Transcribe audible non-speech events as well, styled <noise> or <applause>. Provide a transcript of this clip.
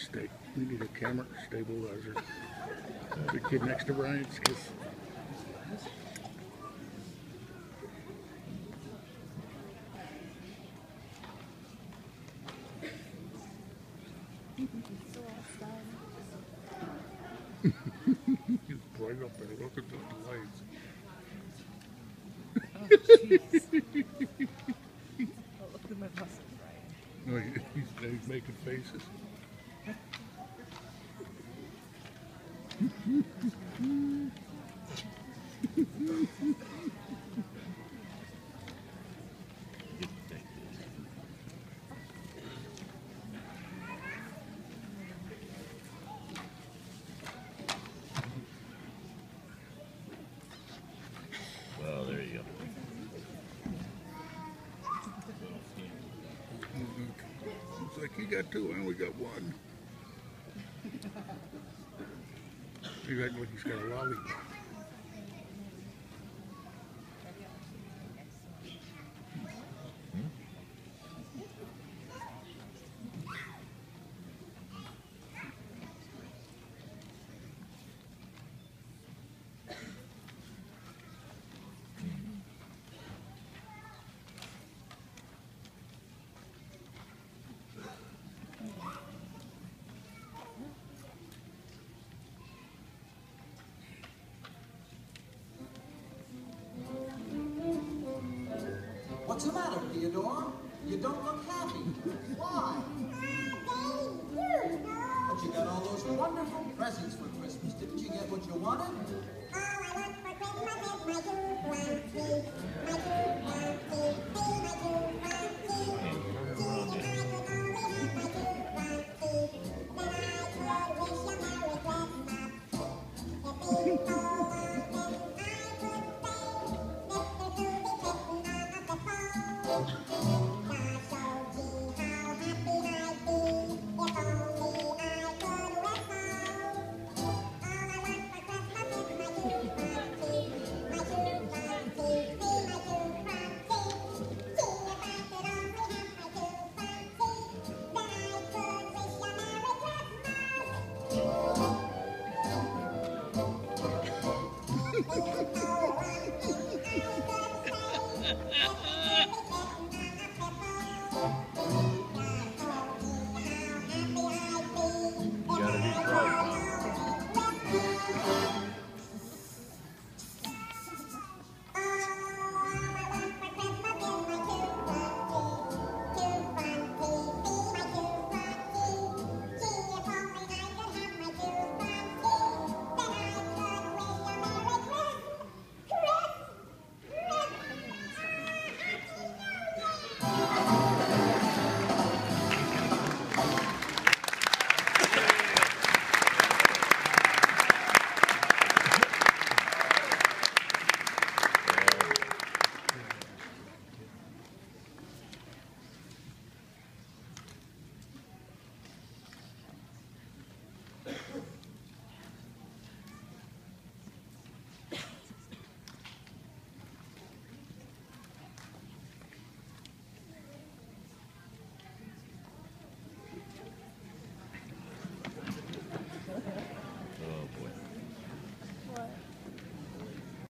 sta- we need a camera stabilizer. The kid next to Brian's, because he's right up there looking at the lights. Oh, <laughs> oh, look at my muscle, Brian. No, he's, he's making faces. Well, there you go. It's like, you got two, I only got one. He's acting like he's got a lollipop. What's the matter, Theodore? You don't look happy. Why? But you got all those wonderful presents for Christmas. Didn't you get what you wanted? All I want for Christmas is my two